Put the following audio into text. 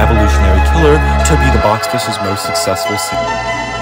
Evolutionary Killer to be the box office's most successful sequel.